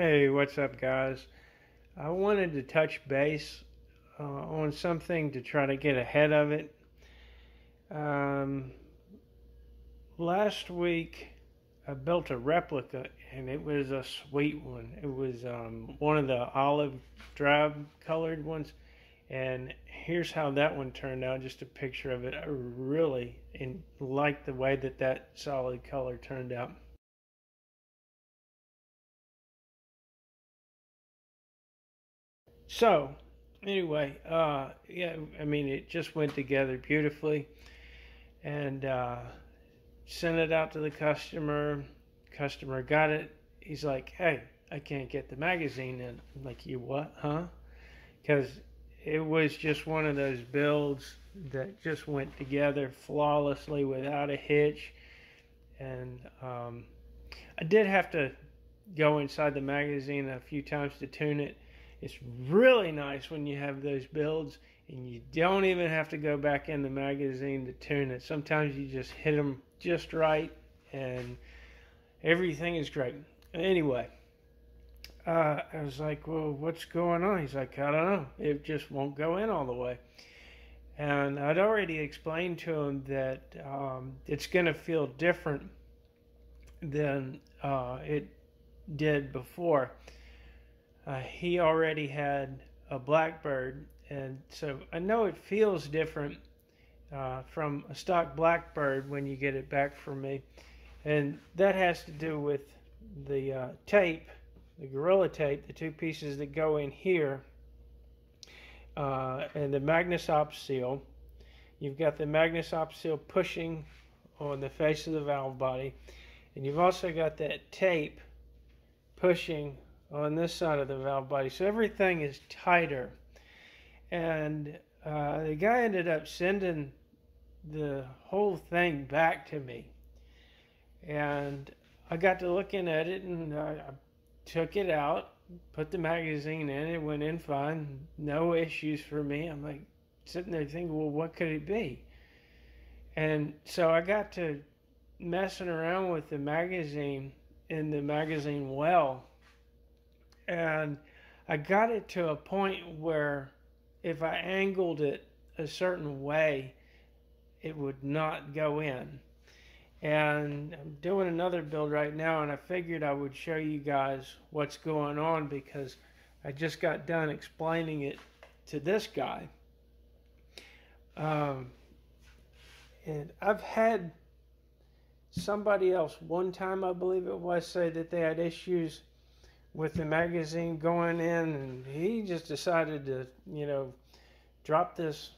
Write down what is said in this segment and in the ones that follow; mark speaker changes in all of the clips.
Speaker 1: Hey, what's up, guys? I wanted to touch base uh, on something to try to get ahead of it. Um, last week, I built a replica, and it was a sweet one. It was um, one of the olive drab colored ones, and here's how that one turned out. Just a picture of it. I really in, like the way that that solid color turned out. So, anyway, uh, yeah, I mean, it just went together beautifully, and uh, sent it out to the customer. Customer got it. He's like, "Hey, I can't get the magazine in." I'm like, "You what? Huh?" Because it was just one of those builds that just went together flawlessly without a hitch, and um, I did have to go inside the magazine a few times to tune it it's really nice when you have those builds and you don't even have to go back in the magazine to tune it. Sometimes you just hit them just right and everything is great. Anyway, uh, I was like, well, what's going on? He's like, I don't know. It just won't go in all the way. And I'd already explained to him that um, it's going to feel different than uh, it did before uh, he already had a Blackbird, and so I know it feels different uh, from a stock Blackbird when you get it back from me, and that has to do with the uh, tape, the Gorilla tape, the two pieces that go in here, uh, and the Magnus Op seal. You've got the Magnus Op seal pushing on the face of the valve body, and you've also got that tape pushing on this side of the valve body. So everything is tighter. And uh, the guy ended up sending the whole thing back to me. And I got to looking at it and I, I took it out, put the magazine in, it went in fine, no issues for me. I'm like sitting there thinking, well, what could it be? And so I got to messing around with the magazine in the magazine well and I got it to a point where if I angled it a certain way, it would not go in. And I'm doing another build right now, and I figured I would show you guys what's going on because I just got done explaining it to this guy. Um, and I've had somebody else one time, I believe it was, say that they had issues with the magazine going in, and he just decided to, you know, drop this,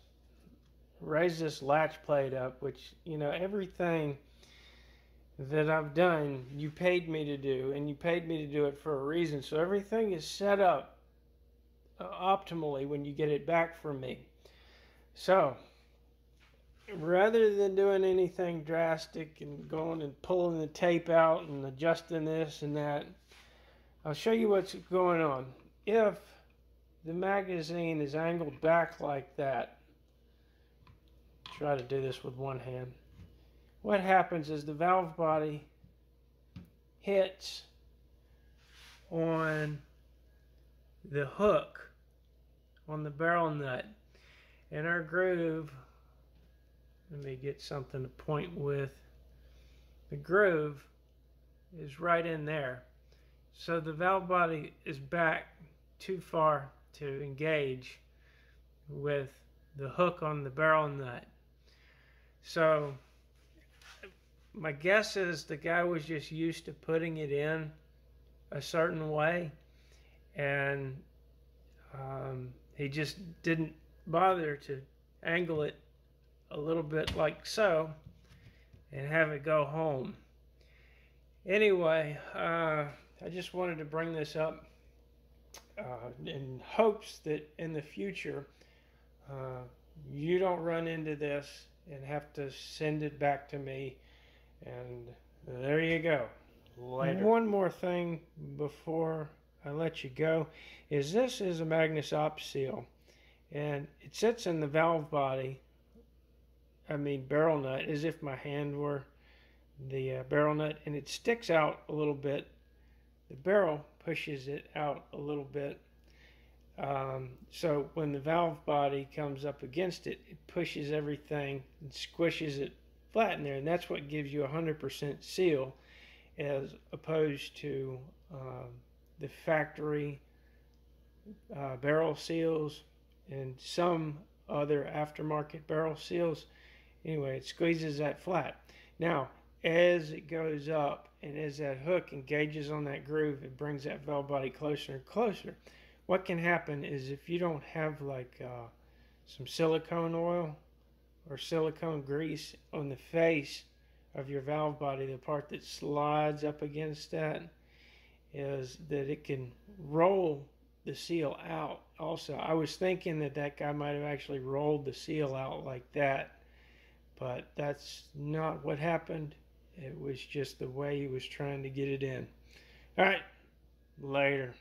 Speaker 1: raise this latch plate up, which, you know, everything that I've done, you paid me to do, and you paid me to do it for a reason. So everything is set up uh, optimally when you get it back from me. So, rather than doing anything drastic and going and pulling the tape out and adjusting this and that, I'll show you what's going on. If the magazine is angled back like that, try to do this with one hand. What happens is the valve body hits on the hook on the barrel nut and our groove let me get something to point with the groove is right in there so the valve body is back too far to engage with the hook on the barrel nut. So my guess is the guy was just used to putting it in a certain way and um, he just didn't bother to angle it a little bit like so and have it go home. Anyway, uh, I just wanted to bring this up uh, in hopes that in the future uh, you don't run into this and have to send it back to me. And there you go. Later. One more thing before I let you go is this is a Magnus Op seal and it sits in the valve body I mean barrel nut as if my hand were the uh, barrel nut and it sticks out a little bit the barrel pushes it out a little bit. Um, so when the valve body comes up against it, it pushes everything and squishes it flat in there, and that's what gives you a 100% seal, as opposed to uh, the factory uh, barrel seals and some other aftermarket barrel seals. Anyway, it squeezes that flat. Now, as it goes up and as that hook engages on that groove, it brings that valve body closer and closer. What can happen is if you don't have like uh, some silicone oil or silicone grease on the face of your valve body, the part that slides up against that, is that it can roll the seal out also. I was thinking that that guy might have actually rolled the seal out like that, but that's not what happened. It was just the way he was trying to get it in. All right, later.